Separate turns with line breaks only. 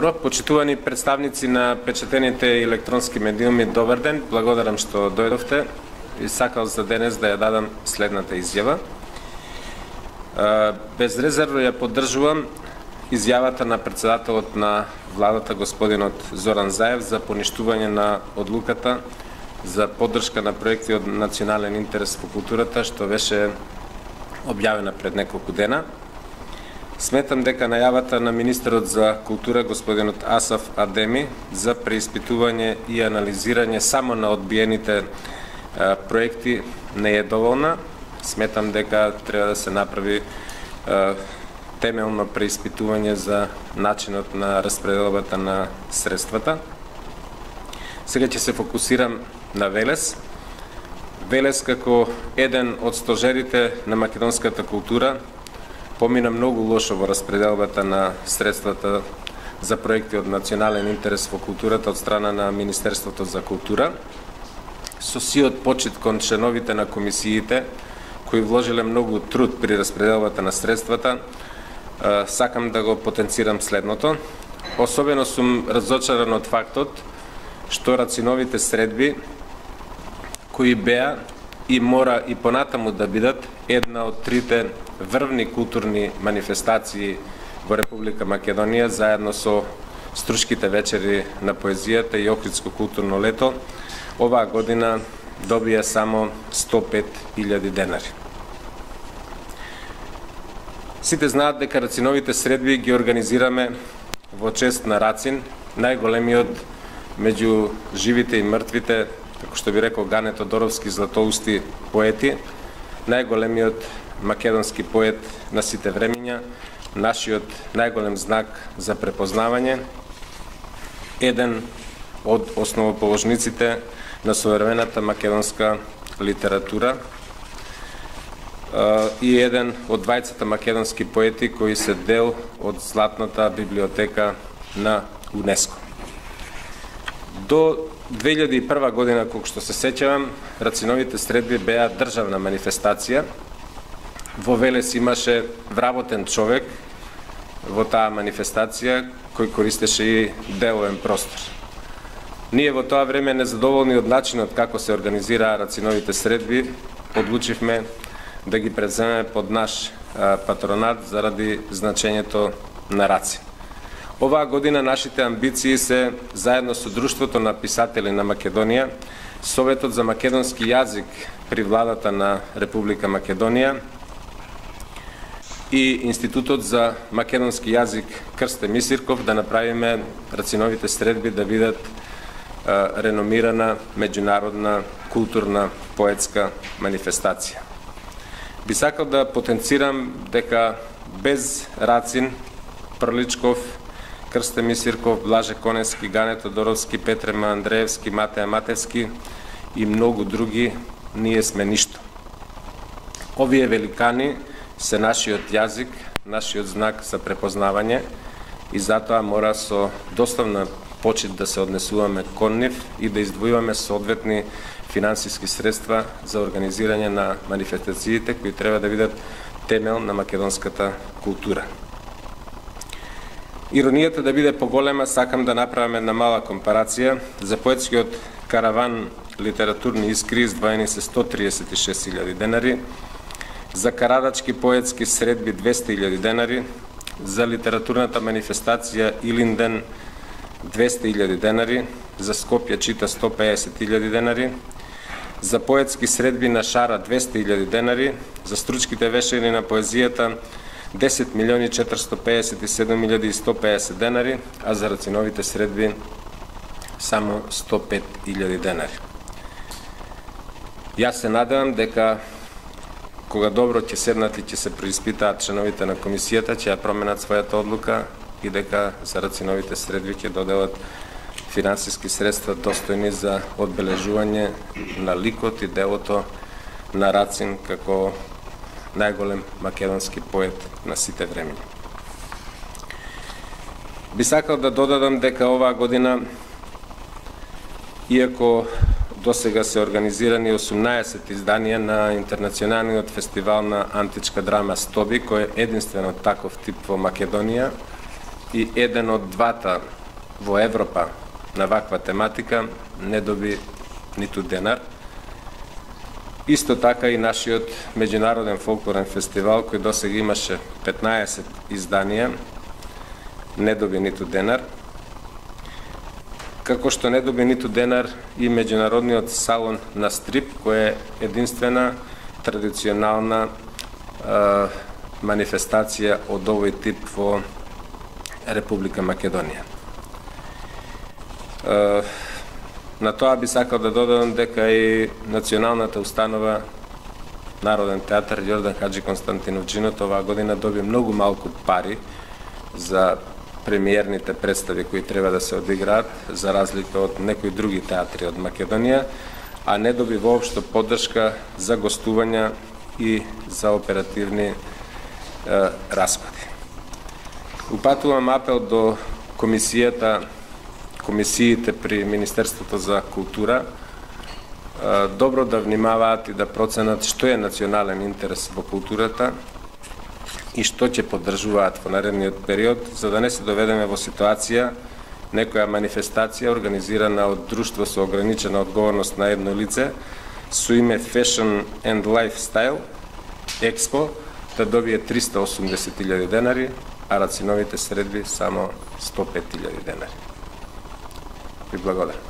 Добро, почитувани представници на печатените електронски медиуми, добар ден, благодарам што дојдовте и сакал за денес да ја дадам следната изјава. Безрезервно ја поддржувам изјавата на председателот на владата господинот Зоран Заев за поништување на одлуката за поддршка на проекти од национален интерес по културата што беше објавена пред неколку дена. Сметам дека најавата на министерот за култура господинот Асаф Адеми за преиспитување и анализирање само на одбиените проекти не е доволна. Сметам дека треба да се направи темелно преиспитување за начинот на распределбата на средствата. Сега ќе се фокусирам на Велес. Велес како еден од стожерите на македонската култура помина многу лошо во распределбата на средствата за проекти од национален интерес во културата од страна на Министерството за култура. Со сиот почит кон членовите на комисиите, кои вложиле многу труд при распределбата на средствата, сакам да го потенцирам следното. Особено сум разочаран од фактот што рациновите средби кои беа и мора и понатаму да бидат една од трите врвни културни манифестации во Република Македонија заедно со Струшките вечери на поезијата и Охридско културно лето, оваа година добија само 105.000 денари. Сите знаат дека рациновите средби ги организираме во чест на Рацин, најголемиот меѓу живите и мртвите како што би рекол Гане Тодоровски златоусти поети, најголемиот македонски поет на сите времиња, нашиот најголем знак за препознавање, еден од основоположниците на современата македонска литература и еден од двајцата македонски поети кои се дел од Златната библиотека на УНЕСКО. До 2001 година, колку што се сеќавам, Рациновите средби беа државна манифестација. Во Велес имаше вработен човек во таа манифестација кој користеше и деловен простор. Ние во тоа време незадоволни од начинот како се организираа Рациновите средби, одлучивме да ги преземеме под наш патронат заради значењето на раци. Оваа година нашите амбиции се заедно со Друштвото на писатели на Македонија, Советот за македонски јазик при владата на Република Македонија и Институтот за македонски јазик Крсте Мисирков да направиме рациновите средби да бидат е, реномирана меѓународна културна поетска манифестација. Би сакал да потенцирам дека без Рацин, Прличков, Крсте Мисирков, Блаже Конески, Гане Тодоровски, Петре Андреевски, Матеја Матевски и многу други, ние сме ништо. Овие великани се нашиот јазик, нашиот знак за препознавање и затоа мора со доставна почит да се однесуваме кон нив и да издвојуваме соодветни финансиски средства за организирање на манифестациите кои треба да бидат темел на македонската култура. Иронијата да биде поголема, сакам да направам една мала компарација. За поетскиот караван литературни искри издвоени се 136.000 денари, за карадачки поетски средби 200.000 денари, за литературната манифестација Илинден 200.000 денари, за Скопје чита 150.000 денари, за поетски средби на Шара 200.000 денари, за стручките вешени на поезијата 10 милиони 457 150 денари, а за рациновите средби само 105 денари. Јас се надевам дека кога добро ќе седнат и ќе се преиспитаат членовите на комисијата, ќе ја променат својата одлука и дека за рациновите средби ќе доделат финансиски средства достојни за одбележување на ликот и делото на Рацин како најголем македонски поет на сите времења. Би сакал да додадам дека оваа година, иако до сега се организирани 18 изданија на Интернационалниот фестивал на античка драма Стоби, кој е единствено таков тип во Македонија, и еден од двата во Европа на ваква тематика не доби ниту денар. Исто така и нашиот меѓународен фолклорен фестивал, кој досега имаше 15 изданија, не доби ниту денар. Како што не доби ниту денар и меѓународниот салон на стрип, кој е единствена традиционална е, манифестација од овој тип во Република Македонија. Е, На тоа би сакал да додадам дека и националната установа Народен театар Јордан Хаджи Константинов Джинот оваа година доби многу малку пари за премиерните представи кои треба да се одиграат, за разлика од некои други театри од Македонија, а не доби воопшто поддршка за гостувања и за оперативни е, расходи. Упатувам апел до комисијата комисиите при Министерството за култура добро да внимаваат и да проценат што е национален интерес во културата и што ќе поддржуваат во наредниот период, за да не се доведеме во ситуација некоја манифестација организирана од друштво со ограничена одговорност на едно лице со име Fashion and Lifestyle Expo да добие 380.000 денари, а рациновите средби само 105.000 денари. Ви благодарам.